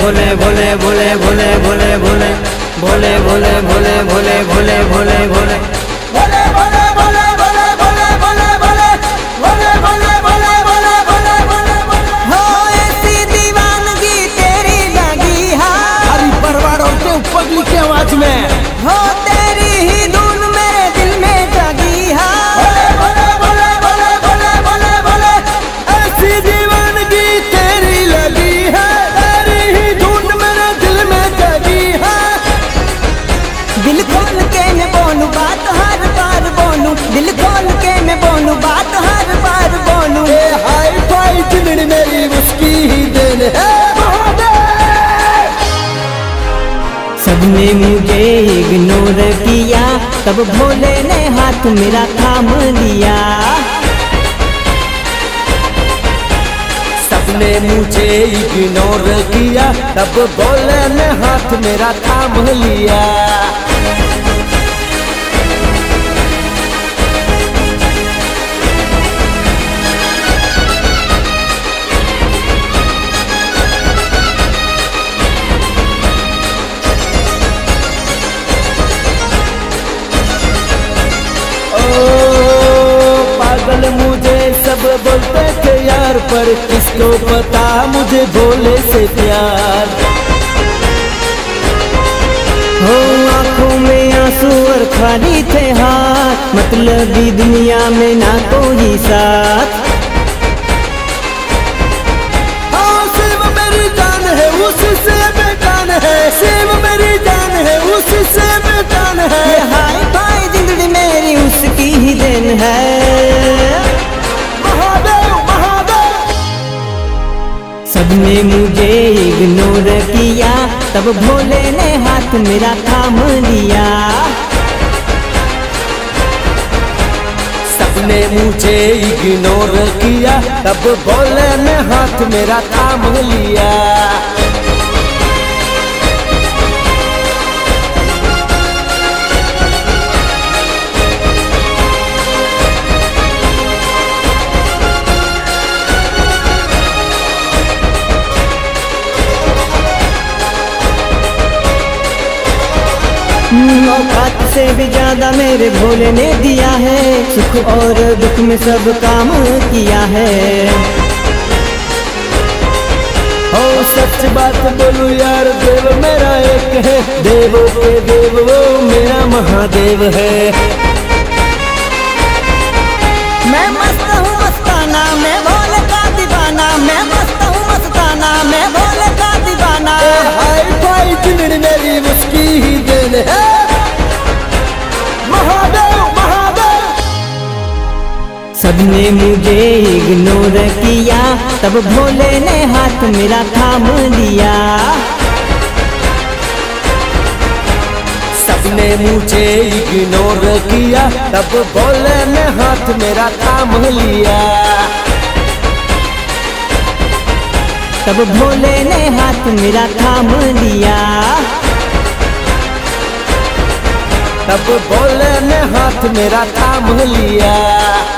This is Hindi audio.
भोले भोले भोले भोले भोले भोले भोले भोले भोले भोले भोले भोले भोले भोले इग्नोर किया तब भोले ने हाथ मेरा थाम लिया। सपने मुझे इग्नोर किया, तब भोले ने हाथ मेरा थाम लिया। पागल मुझे सब बोलते थे यार, पर किसको पता मुझे भोले से प्यार। हो, आँखों में आँसू और खाली थे हाथ मतलब दुनिया में ना कोई साथ। सबने मुझे इग्नोर किया। तब भोले ने हाथ मेरा थाम लिया। सबने मुझे इग्नोर किया। तब भोले ने हाथ मेरा थाम लिया। औकात से भी ज़्यादा मेरे भोले ने दिया है। सुख और दुख में सब काम किया है। ओ सच बात बोलू यार, देव मेरा एक है। देवों के देव वो मेरा महादेव है। सबने मुझे इग्नोर किया। तब भोले ने हाथ मेरा थाम लिया। सबने मुझे इग्नोर किया। तब बोले ने हाथ मेरा थाम लिया। तब भोले ने हाथ मेरा थाम लिया। तब बोले ने हाथ मेरा थाम लिया।